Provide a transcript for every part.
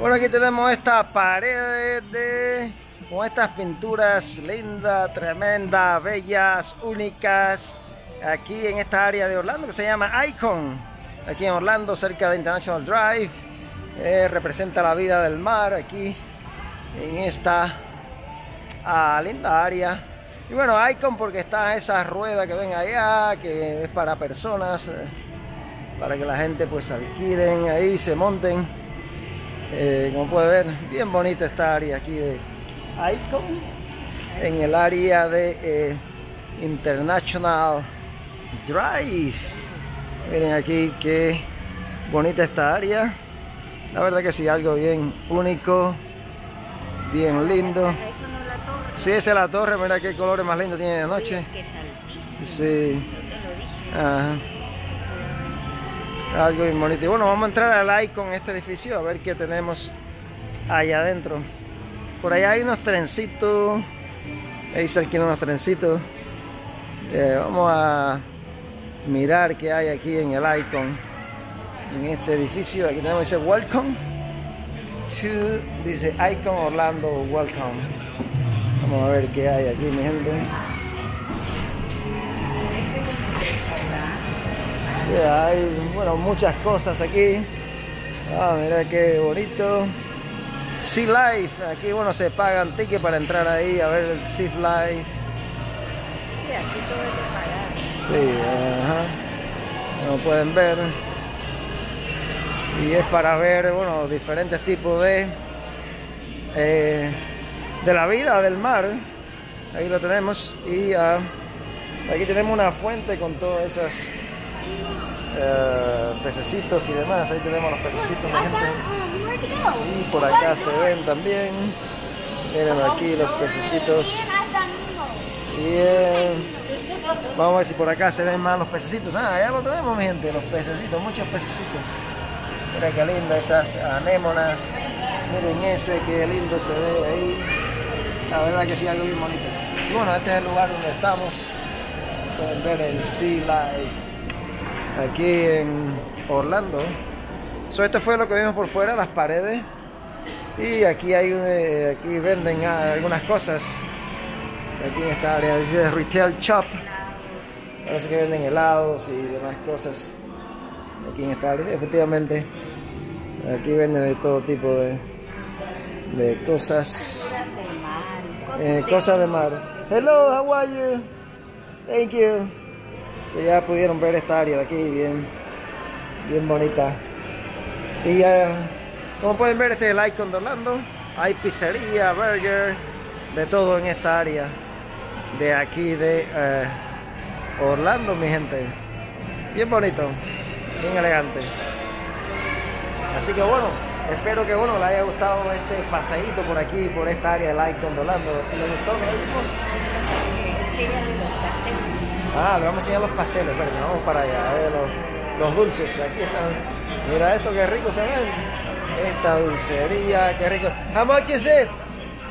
Bueno, aquí tenemos esta pared de con estas pinturas lindas, tremendas, bellas, únicas, aquí en esta área de Orlando que se llama Icon, aquí en Orlando, cerca de International Drive. Eh, representa la vida del mar aquí en esta ah, linda área. Y bueno, Icon porque está esa rueda que ven allá, que es para personas, eh, para que la gente pues adquieren ahí, se monten. Eh, como puede ver, bien bonita esta área aquí de Icon, en el área de eh, International Drive. Miren aquí qué bonita esta área. La verdad que sí, algo bien único, bien lindo. Sí, esa es la torre, mira qué colores más lindos tiene de noche. Sí. Algo bien bonito. Y bueno, vamos a entrar al Icon, este edificio, a ver qué tenemos allá adentro. Por allá hay unos trencitos. Ahí se alquilan unos trencitos. Eh, vamos a mirar qué hay aquí en el Icon. En este edificio. Aquí tenemos dice Welcome to. Dice Icon Orlando Welcome. Vamos a ver qué hay aquí, mi gente. Hay bueno, muchas cosas aquí. Ah, mira qué bonito. Sea Life, aquí bueno se pagan tickets para entrar ahí a ver el Sea Life. Sí, aquí todo es de pagar. Sí, ajá. Como pueden ver. Y es para ver, bueno, diferentes tipos de eh, de la vida del mar. Ahí lo tenemos. Y uh, aquí tenemos una fuente con todas esas uh, pececitos y demás. Ahí tenemos los pececitos, mi gente. Y por acá se ven también. Miren aquí los pececitos. Bien. Vamos a ver si por acá se ven más los pececitos. Ah, ya lo tenemos, mi gente, los pececitos, muchos pececitos. Mira qué linda esas anémonas. Miren ese, qué lindo se ve ahí. La verdad que sí, algo bien bonito. Y bueno, este es el lugar donde estamos. Pueden ver el Sea Life. Aquí en Orlando. So, esto fue lo que vimos por fuera, las paredes. Y aquí hay eh, aquí venden algunas cosas. Aquí en esta área dice Retail Shop. Parece que venden helados y demás cosas. Aquí en esta área, efectivamente. Aquí venden de todo tipo de, de cosas. Eh, cosas de mar. Hello, how are you? Thank you. Ya pudieron ver esta área de aquí, bien, bien bonita. Y uh, como pueden ver, este es el Icon de Orlando. Hay pizzería, burger, de todo en esta área de aquí de uh, Orlando, mi gente. Bien bonito, bien elegante. Así que bueno, espero que bueno, le haya gustado este paseíto por aquí, por esta área del Icon de Orlando. Si le gustó, me Ah, le vamos a enseñar los pasteles, pero vamos para allá, a ver los, los dulces. Aquí están. Mira esto que rico se ven. Esta dulcería, qué rico. How much is it?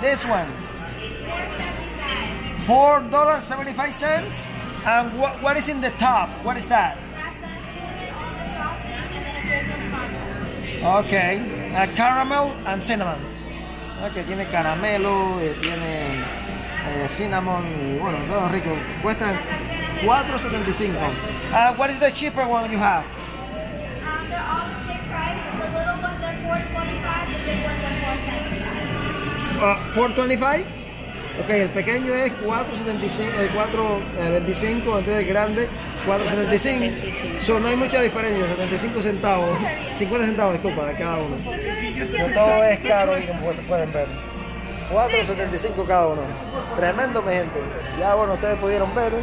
This one. Four dollars seventy five cents. And what, what is in the top? What is that? Okay, uh, caramel and cinnamon. Okay, tiene caramelo, eh, tiene eh, cinnamon y bueno, todo rico. Cuestan 4.75. Uh, what is the cheaper one you have? Um, they're all the same price. The little ones are 425, the big ones are 475. Uh, 425. Ok, el pequeño es 4.75, el 4.25, entonces el grande 4.75. So, no hay mucha diferencia, 75 centavos, 50 centavos, disculpa, de cada uno. Pero todo es caro y como pueden ver. 4.75 cada uno. Tremendo, mi gente. Ya bueno, ustedes pudieron ver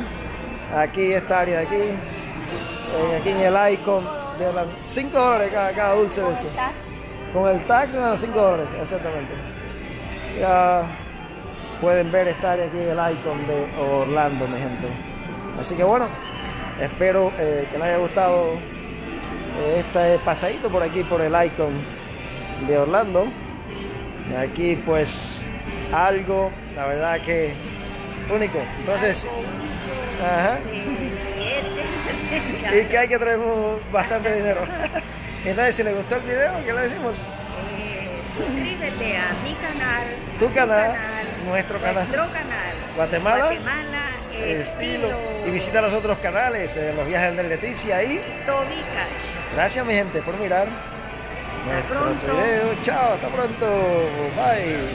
aquí esta área de aquí, eh, aquí en el icon de las 5 dólares cada, cada dulce de eso. Con el tax, bueno, 5 dólares, exactamente. Ya pueden ver esta área aquí del icon de Orlando, mi gente. Así que bueno, espero eh, que les haya gustado eh, este pasadito por aquí, por el icon de Orlando. Aquí pues algo, la verdad que único. Entonces, ajá. Y que hay que traer bastante dinero. Entonces, si les gustó el video, ¿qué le decimos? suscríbete a mi canal. Tu canal, nuestro canal. Nuestro canal. Guatemala, Guatemala Estilo. Y visita los otros canales, eh, los viajes de Leticia y Todicas. gracias mi gente por mirar nuestro pronto. video. Chao, hasta pronto. Bye.